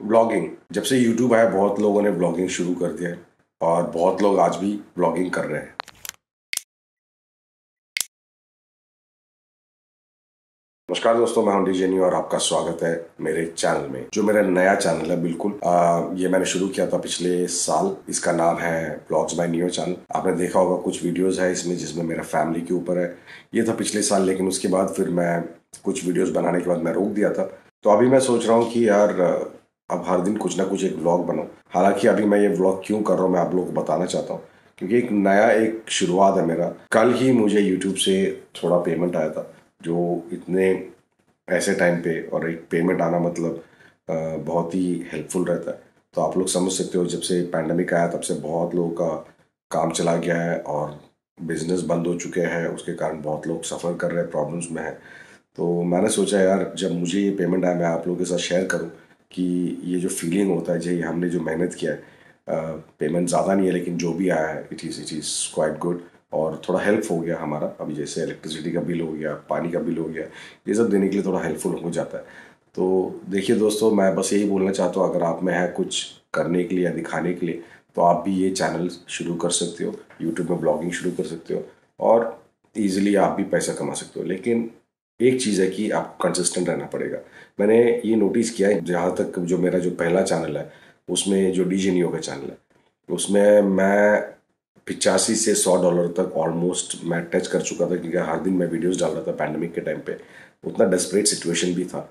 Blogging. जब से YouTube आया बहुत लोगों ने ब्लॉगिंग शुरू कर दिया है और बहुत लोग आज भी ब्लॉगिंग कर रहे हैं। नमस्कार दोस्तों मैं हूँ डीजेनी और आपका स्वागत है मेरे चैनल में जो मेरा नया चैनल है बिल्कुल। आ, ये मैंने शुरू किया था पिछले साल। इसका नाम है ब्लॉग्स बाय न्यू चैनल आपने देखा होगा कुछ वीडियोस है इसमें जिसमें मेरा फैमिली के ऊपर है। ये था पिछले साल लेकिन उसके बाद फिर मैं कुछ वीडियोस बनाने के बाद मैं रोक दिया था। तो अभी मैं सोच रहा हूँ कि यार अब हर दिन कुछ ना कुछ एक व्लॉग बनाओ हालाँकि अभी मैं ये व्लॉग क्यों कर रहा हूँ, मैं आप लोगों को बताना चाहता हूँ, क्योंकि एक नया एक शुरुआत है मेरा। कल ही मुझे यूट्यूब से थोड़ा पेमेंट आया था, जो इतने ऐसे टाइम पे और एक पेमेंट आना मतलब बहुत ही हेल्पफुल रहता है। तो आप लोग समझ सकते हो, जब से पैंडमिक आया, तब से बहुत लोगों का काम चला गया है और बिज़नेस बंद हो चुके हैं। उसके कारण बहुत लोग सफ़र कर रहे हैं प्रॉब्लम्स में हैं। तो मैंने सोचा, यार, जब मुझे ये पेमेंट आया, मैं आप लोगों के साथ शेयर करूँ कि ये जो फीलिंग होता है जो हमने जो मेहनत किया है पेमेंट ज़्यादा नहीं है, लेकिन जो भी आया है it is it is quite good और थोड़ा हेल्प हो गया हमारा। अभी जैसे इलेक्ट्रिसिटी का बिल हो गया, पानी का बिल हो गया, ये सब देने के लिए थोड़ा हेल्पफुल हो जाता है। तो देखिए दोस्तों, मैं बस यही बोलना चाहता हूँ, अगर आप में है कुछ करने के लिए या दिखाने के लिए तो आप भी ये चैनल शुरू कर सकते हो यूट्यूब में ब्लॉगिंग शुरू कर सकते हो, और ईजिली आप भी पैसा कमा सकते हो। लेकिन एक चीज़ है कि आपको कंसिस्टेंट रहना पड़ेगा। मैंने ये नोटिस किया है, जहाँ तक जो मेरा जो पहला चैनल है, उसमें जो डी जी का चैनल है, उसमें मैं पिचासी से सौ डॉलर तक ऑलमोस्ट मैं टच कर चुका था, क्योंकि हर दिन मैं वीडियोस डाल रहा था पैंडमिक के टाइम पे। उतना डेस्परेट सिचुएशन भी था,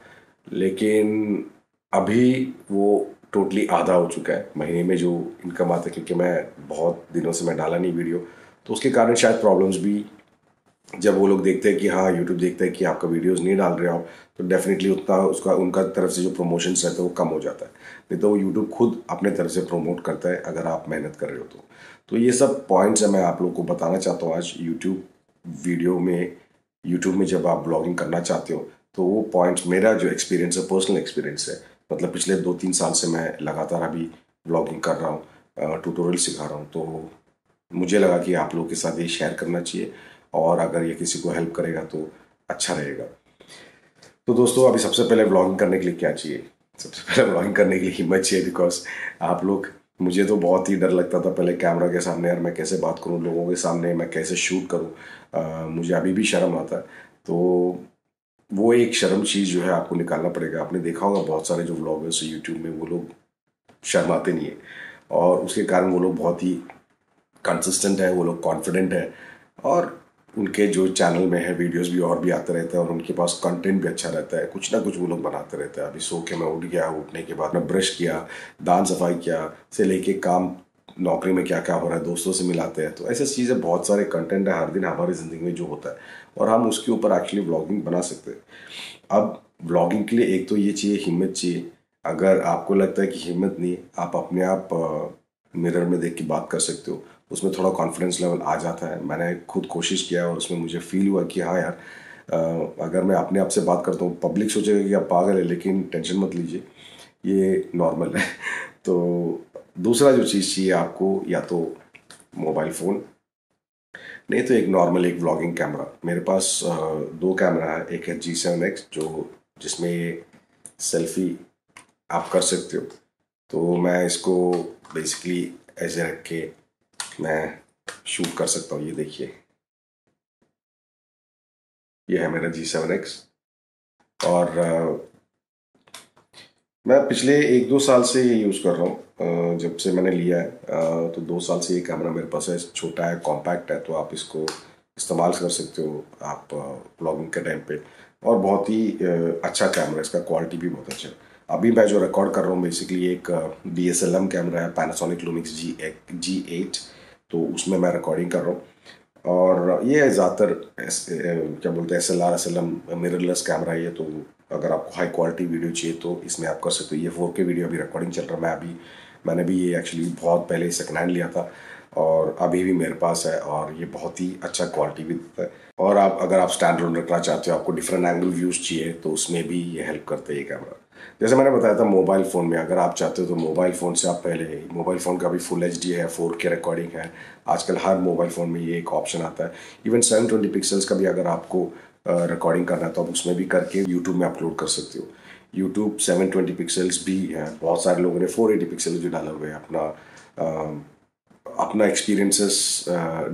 लेकिन अभी वो टोटली आधा हो चुका है। महीने में जो इनकम आता है, क्योंकि मैं बहुत दिनों से मैं डाला नहीं वीडियो तो उसके कारण शायद प्रॉब्लम्स भी जब वो लोग देखते हैं कि हाँ यूट्यूब देखते हैं कि आपका वीडियोस नहीं डाल रहे हो तो डेफिनेटली उतना उसका, उनका तरफ़ से जो प्रमोशन रहता है वो कम हो जाता है। नहीं तो वो यूट्यूब खुद अपने तरफ़ से प्रमोट करता है अगर आप मेहनत कर रहे हो तो। तो ये सब पॉइंट्स है, मैं आप लोग को बताना चाहता हूँ आज यूट्यूब वीडियो में यूट्यूब में जब आप ब्लॉगिंग करना चाहते हो तो वो पॉइंट्स मेरा जो एक्सपीरियंस है पर्सनल एक्सपीरियंस है। मतलब पिछले दो तीन साल से मैं लगातार अभी ब्लॉगिंग कर रहा हूँ ट्यूटोरियल सिखा रहा हूँ तो मुझे लगा कि आप लोगों के साथ ये शेयर करना चाहिए। और अगर ये किसी को हेल्प करेगा तो अच्छा रहेगा। तो दोस्तों, अभी सबसे पहले ब्लॉगिंग करने के लिए क्या चाहिए? सबसे पहले ब्लॉगिंग करने के लिए हिम्मत चाहिए बिकॉज़ आप लोग, मुझे तो बहुत ही डर लगता था पहले कैमरा के सामने, यार, मैं कैसे बात करूँ लोगों के सामने? मैं कैसे शूट करूँ? मुझे अभी भी शर्म आता है। तो वो एक शर्म चीज़ जो है आपको निकालना पड़ेगा। आपने देखा होगा बहुत सारे जो व्लॉगर्स यूट्यूब में, वो लोग शर्माते नहीं है। और उसके कारण वो लोग बहुत ही कंसिस्टेंट है, वो लोग कॉन्फिडेंट है। और उनके जो चैनल में है वीडियोस भी और भी आते रहते हैं और उनके पास कंटेंट भी अच्छा रहता है। कुछ ना कुछ वो लोग बनाते रहते हैं। अभी सो के मैं उठ गया उठने के बाद मैं ब्रश किया, दान सफ़ाई किया, से लेके काम, नौकरी में क्या क्या हो रहा है, दोस्तों से मिलाते हैं। तो ऐसी चीज़ें बहुत सारे कंटेंट है हर दिन हमारी ज़िंदगी में जो होता है और हम उसके ऊपर एक्चुअली ब्लॉगिंग बना सकते हैं। अब ब्लॉगिंग के लिए एक तो ये चाहिए, हिम्मत चाहिए। अगर आपको लगता है कि हिम्मत नहीं, आप अपने आप मिरर में देख के बात कर सकते हो। उसमें थोड़ा कॉन्फिडेंस लेवल आ जाता है। मैंने खुद कोशिश किया और उसमें मुझे फील हुआ कि हाँ यार अगर मैं अपने आप से बात करता हूँ पब्लिक सोचेगा कि आप पागल है, लेकिन टेंशन मत लीजिए। ये नॉर्मल है। तो दूसरा जो चीज़ चाहिए आपको, या तो मोबाइल फ़ोन नहीं तो एक नॉर्मल एक व्लॉगिंग कैमरा मेरे पास दो कैमरा है। एक है जी सेवन एक्स जो जिसमें सेल्फी आप कर सकते हो। तो मैं इसको बेसिकली ऐसे रख के मैं शूट कर सकता हूँ ये देखिए। ये है मेरा जी सेवन एक्स और आ, मैं पिछले एक दो साल से ये यूज़ कर रहा हूँ। जब से मैंने लिया है आ, तो दो साल से ये कैमरा मेरे पास है छोटा है कॉम्पैक्ट है तो आप इसको इस्तेमाल कर सकते हो आप ब्लॉगिंग के टाइम पे। और बहुत ही अच्छा कैमरा इसका क्वालिटी भी बहुत अच्छा है। अभी मैं जो रिकॉर्ड कर रहा हूँ बेसिकली एक D S L M camera है पैनासोनिक लूमिक्स जी एक जी एट तो उसमें मैं रिकॉर्डिंग कर रहा हूँ। और ये ज़्यादातर क्या बोलते हैं S L R S L M mirrorless camera है तो अगर आपको हाई क्वालिटी वीडियो चाहिए तो इसमें आप कर सकते हो। ये फोर के वीडियो अभी रिकॉर्डिंग चल रहा है, मैं अभी, मैंने भी ये एक्चुअली बहुत पहले सेकेंड हैंड लिया था, और अभी भी मेरे पास है, और ये बहुत ही अच्छा क्वालिटी भी देता है। और आप, अगर आप स्टैंड रखना चाहते हो, आपको डिफरेंट एंगल व्यूज़ चाहिए तो उसमें भी ये हेल्प करता है ये कैमरा जैसे मैंने बताया था मोबाइल फ़ोन में अगर आप चाहते हो तो मोबाइल फ़ोन से आप पहले मोबाइल फ़ोन का भी फुल एचडी है फोर के रिकॉर्डिंग है। आजकल हर मोबाइल फ़ोन में ये एक ऑप्शन आता है। इवन सेवन ट्वेंटी पिक्सल्स का भी अगर आपको रिकॉर्डिंग करना है तो आप उसमें भी करके यूट्यूब में अपलोड कर सकते हो। यूट्यूब सेवन ट्वेंटी पिक्सल्स भी है। बहुत सारे लोगों ने फोर एटी पिक्सल भी डाले हुए अपना आ, अपना एक्सपीरियंसेस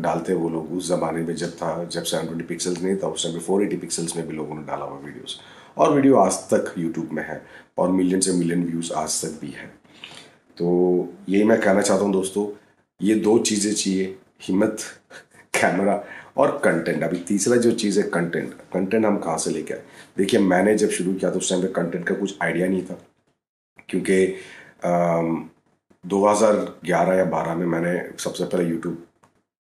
डालते वो लोग उस ज़माने में जब था जब सेवन ट्वेंटी पिक्सल्स नहीं था उस टाइम फोर एटी पिक्सल्स में भी लोगों ने डाला हुआ वीडियोस और वीडियो आज तक यूट्यूब में है और मिलियन से मिलियन व्यूज़ आज तक भी है। तो यही मैं कहना चाहता हूँ दोस्तों, ये दो चीज़ें चाहिए, हिम्मत कैमरा और कंटेंट अभी तीसरा जो चीज़ है कंटेंट कंटेंट हम कहाँ से लेके आए? देखिए, मैंने जब शुरू किया तो उस टाइम पे कंटेंट का कुछ आइडिया नहीं था। क्योंकि 2011 या 12 में मैंने सबसे पहले यूट्यूब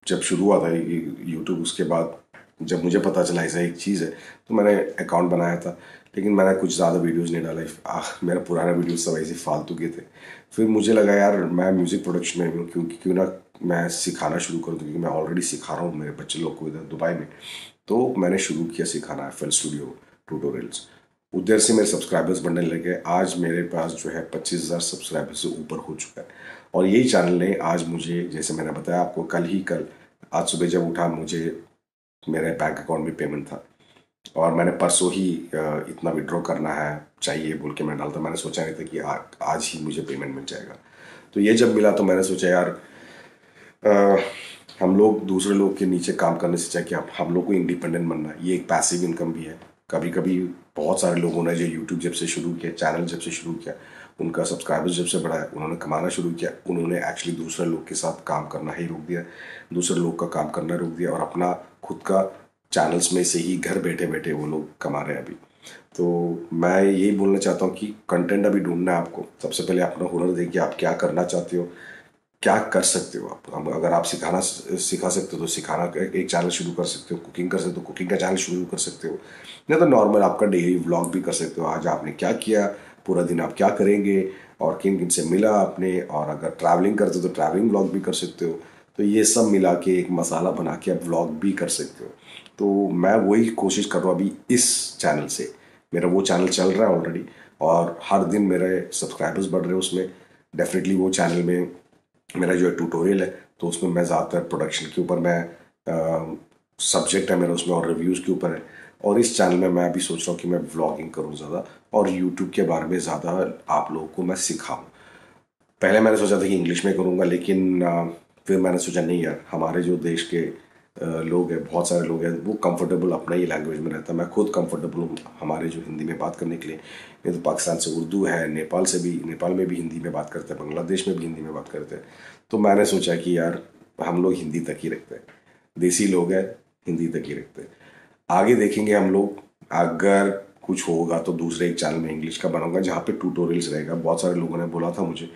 जब शुरू हुआ था यूट्यूब उसके बाद जब मुझे पता चला, ऐसा एक चीज़ है तो मैंने अकाउंट बनाया था। लेकिन मैंने कुछ ज़्यादा वीडियोस नहीं डाला। मेरा पुराना वीडियो सब ऐसे फालतू के थे। फिर मुझे लगा, यार, मैं म्यूज़िक प्रोडक्शन में हूँ, क्योंकि क्यों ना मैं सिखाना शुरू करूँ? क्योंकि मैं ऑलरेडी सिखा रहा हूँ मेरे बच्चे लोग को इधर दुबई में। तो मैंने शुरू किया सिखाना FL स्टूडियो टूटोरियल्स उधर से मेरे सब्सक्राइबर्स बढ़ने लगे। आज मेरे पास जो है पच्चीस हज़ार सब्सक्राइबर्स से ऊपर हो चुका है। और यही चैनल ने आज मुझे, जैसे मैंने बताया आपको, कल ही कल, आज सुबह जब उठा, मुझे मेरे बैंक अकाउंट में पेमेंट था। और मैंने परसों ही इतना विड्रॉ करना है चाहिए बोल के मैं डालता। मैंने सोचा नहीं था कि आ, आज ही मुझे पेमेंट मिल जाएगा। तो ये जब मिला तो मैंने सोचा यार आ, हम लोग दूसरे लोग के नीचे काम करने से चाहिए कि हम लोग को इंडिपेंडेंट बनना है। ये एक पैसिव इनकम भी है। कभी कभी बहुत सारे लोगों ने जो यूट्यूब जब से शुरू किया चैनल जब से शुरू किया उनका सब्सक्राइबर्स जब से बढ़ा है उन्होंने कमाना शुरू किया उन्होंने एक्चुअली दूसरे लोग के साथ काम करना ही रोक दिया दूसरे लोग का काम करना रोक दिया और अपना खुद का चैनल्स में से ही घर बैठे बैठे वो लोग कमा रहे हैं अभी। तो मैं यही बोलना चाहता हूँ कि कंटेंट अभी ढूंढना है आपको। सबसे पहले अपना हुनर देखिए, आप क्या करना चाहते हो, क्या कर सकते हो आप? अगर आप सिखाना सिखा सकते हो तो सिखाना, एक चैनल शुरू कर सकते हो कुकिंग कर सकते हो कुकिंग का चैनल शुरू कर सकते हो। नहीं तो नॉर्मल आपका डेली व्लॉग भी कर सकते हो। आज आपने क्या किया? पूरा दिन आप क्या करेंगे? और किन किन से मिला आपने? और अगर ट्रैवलिंग करते हो तो ट्रैवलिंग व्लॉग भी कर सकते हो। तो ये सब मिला के एक मसाला बना के आप व्लॉग भी कर सकते हो। तो मैं वही कोशिश कर रहा हूँ अभी इस चैनल से। मेरा वो चैनल चल रहा है ऑलरेडी और हर दिन मेरे सब्सक्राइबर्स बढ़ रहे हैं उसमें। डेफिनेटली वो चैनल में मेरा जो है ट्यूटोरियल है तो उसमें मैं ज़्यादातर प्रोडक्शन के ऊपर मैं सब्जेक्ट है मेरा उसमें और रिव्यूज़ के ऊपर है। और इस चैनल में मैं अभी सोच रहा हूँ कि मैं व्लॉगिंग करूँ ज़्यादा और यूट्यूब के बारे में ज़्यादा आप लोगों को मैं सिखाऊँ। पहले मैंने सोचा था कि इंग्लिश में करूँगा, लेकिन फिर मैंने सोचा नहीं यार, हमारे जो देश के लोग हैं, बहुत सारे लोग हैं, वो कंफर्टेबल अपना ही लैंग्वेज में रहता है। मैं खुद कंफर्टेबल हूँ हमारे जो हिंदी में बात करने के लिए। नहीं तो पाकिस्तान से उर्दू है, नेपाल से भी, नेपाल में भी हिंदी में बात करते हैं, बांग्लादेश में भी हिंदी में बात करते हैं। तो मैंने सोचा कि यार, हम लोग हिंदी तक ही रखते हैं। देसी लोग हैं, हिंदी तक ही रखते हैं। आगे देखेंगे हम लोग, अगर कुछ होगा तो दूसरे एक चैनल में इंग्लिश का बनाऊँगा, जहाँ पे ट्यूटोरियल्स रहेगा। बहुत सारे लोगों ने बोला था मुझे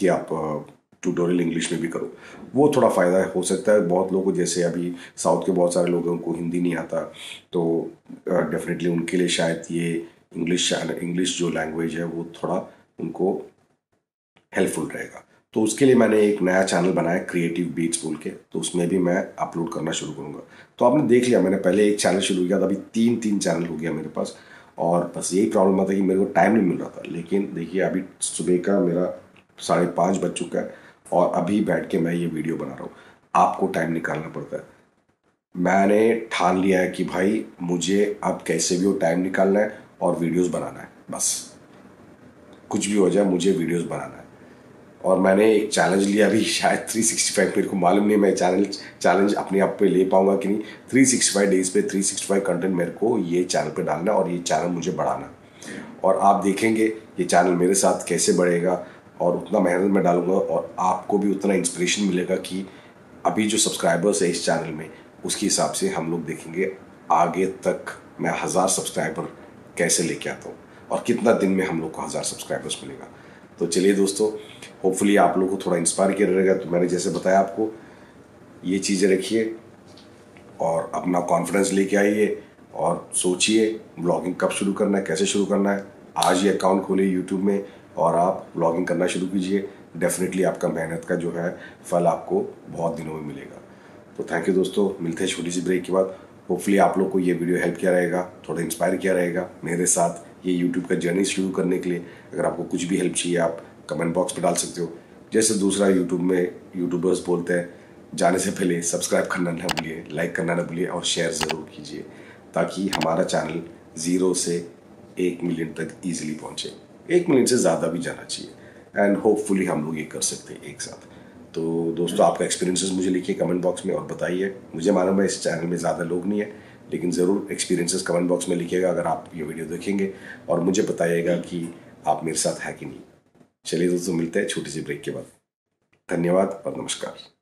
कि आप ट्यूटोरियल इंग्लिश में भी करो। वो थोड़ा फ़ायदा हो सकता है। बहुत लोगों जैसे अभी साउथ के बहुत सारे लोगों को हिंदी नहीं आता। तो डेफिनेटली उनके लिए शायद ये इंग्लिश इंग्लिश जो लैंग्वेज है, वो थोड़ा उनको हेल्पफुल रहेगा। तो उसके लिए मैंने एक नया चैनल बनाया क्रिएटिव बीट्स बोल के। तो उसमें भी मैं अपलोड करना शुरू करूँगा। तो आपने देख लिया, मैंने पहले एक चैनल शुरू किया था, अभी तीन तीन चैनल हो गया मेरे पास। और बस यही प्रॉब्लम आता कि मेरे को टाइम नहीं मिल रहा था। लेकिन देखिए, अभी सुबह का मेरा साढ़े पाँच बज चुका है। और अभी बैठ के मैं ये वीडियो बना रहा हूँ। आपको टाइम निकालना पड़ता है। मैंने ठान लिया है कि भाई, मुझे अब कैसे भी हो टाइम निकालना है और वीडियोस बनाना है, बस। कुछ भी हो जाए, मुझे वीडियोस बनाना है। और मैंने एक चैलेंज लिया अभी शायद 365 मेरे को मालूम नहीं मैं चैलेंज चैलेंज अपने आप पे ले पाऊँगा कि नहीं। 365 डेज़ पे 365 कंटेंट मेरे को ये चैनल पे डालना और ये चैनल मुझे बढ़ाना और आप देखेंगे, ये चैनल मेरे साथ कैसे बढ़ेगा और उतना मेहनत में डालूँगा और आपको भी उतना इंस्पिरेशन मिलेगा कि अभी जो सब्सक्राइबर्स है इस चैनल में, उसके हिसाब से हम लोग देखेंगे आगे तक मैं हज़ार सब्सक्राइबर कैसे लेके आता हूँ और कितना दिन में हम लोग को हज़ार सब्सक्राइबर्स मिलेगा। तो चलिए दोस्तों होपफुली आप लोग को थोड़ा इंस्पायर किया रहेगा। तो मैंने जैसे बताया आपको, ये चीज़ें रखिए और अपना कॉन्फिडेंस लेके आइए और सोचिए ब्लॉगिंग कब शुरू करना है, कैसे शुरू करना है। आज ही अकाउंट खोलिए यूट्यूब में और आप ब्लॉगिंग करना शुरू कीजिए। डेफिनेटली आपका मेहनत का जो है, फल आपको बहुत दिनों में मिलेगा। तो थैंक यू दोस्तों, मिलते हैं छोटी सी ब्रेक के बाद। होपफुली आप लोग को ये वीडियो हेल्प किया रहेगा, थोड़ा इंस्पायर किया रहेगा मेरे साथ ये यूट्यूब का जर्नी शुरू करने के लिए। अगर आपको कुछ भी हेल्प चाहिए, आप कमेंट बॉक्स पर डाल सकते हो। जैसे दूसरा यूट्यूब में यूट्यूबर्स बोलते हैं, जाने से पहले सब्सक्राइब करना ना भूलिए लाइक करना ना भूलिए और शेयर ज़रूर कीजिए, ताकि हमारा चैनल ज़ीरो से एक मिलियन तक ईजिली पहुँचे। एक मिलियन से ज़्यादा भी जाना चाहिए। एंड होपफुली हम लोग ये कर सकते हैं एक साथ। तो दोस्तों, आपका एक्सपीरियंसेस मुझे लिखिए कमेंट बॉक्स में और बताइए। मुझे मालूम है इस चैनल में ज़्यादा लोग नहीं है, लेकिन ज़रूर एक्सपीरियंसेस कमेंट बॉक्स में लिखिएगा अगर आप ये वीडियो देखेंगे और मुझे बताइएगा कि आप मेरे साथ है कि नहीं। चलिए दोस्तों, मिलते हैं छोटी सी ब्रेक के बाद। धन्यवाद और नमस्कार।